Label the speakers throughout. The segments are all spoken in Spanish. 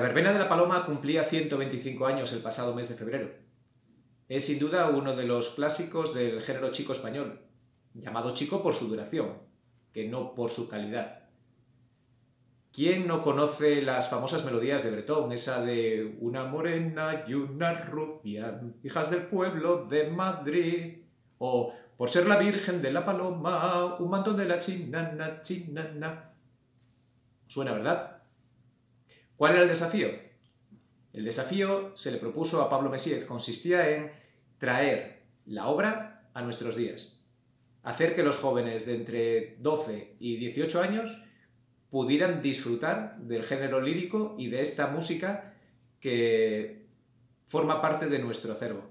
Speaker 1: verbena de la Paloma cumplía 125 años el pasado mes de febrero. Es sin duda uno de los clásicos del género chico español, llamado chico por su duración, que no por su calidad. ¿Quién no conoce las famosas melodías de Bretón, esa de una morena y una rubia, hijas del pueblo de Madrid? O por ser la Virgen de la Paloma, un manto de la chinana, chinana. Suena, ¿verdad? ¿Cuál era el desafío? El desafío se le propuso a Pablo Messiez, consistía en traer la obra a nuestros días, hacer que los jóvenes de entre 12 y 18 años pudieran disfrutar del género lírico y de esta música que forma parte de nuestro acervo.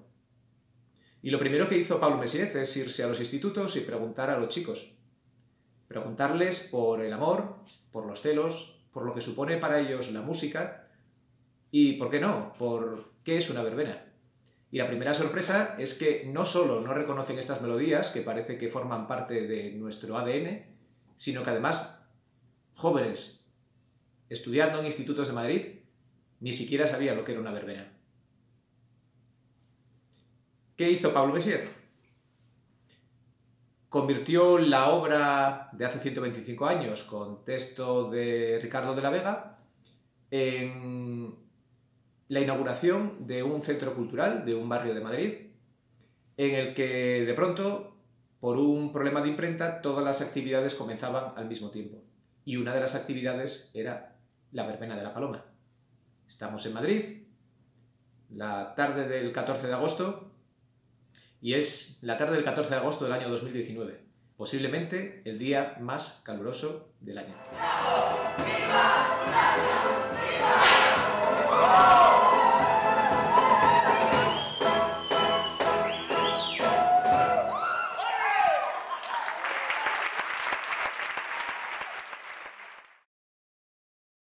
Speaker 1: Y lo primero que hizo Pablo Messiez es irse a los institutos y preguntar a los chicos. Preguntarles por el amor, por los celos, por lo que supone para ellos la música y, ¿por qué no?, por qué es una verbena. Y la primera sorpresa es que no solo no reconocen estas melodías, que parece que forman parte de nuestro ADN, sino que además jóvenes estudiando en institutos de Madrid ni siquiera sabían lo que era una verbena. ¿Qué hizo Pablo Messier? Convirtió la obra de hace 125 años, con texto de Ricardo de la Vega, en la inauguración de un centro cultural de un barrio de Madrid, en el que de pronto, por un problema de imprenta, todas las actividades comenzaban al mismo tiempo. Y una de las actividades era la verbena de la paloma. Estamos en Madrid, la tarde del 14 de agosto, y es la tarde del 14 de agosto del año 2019, posiblemente el día más caluroso del año.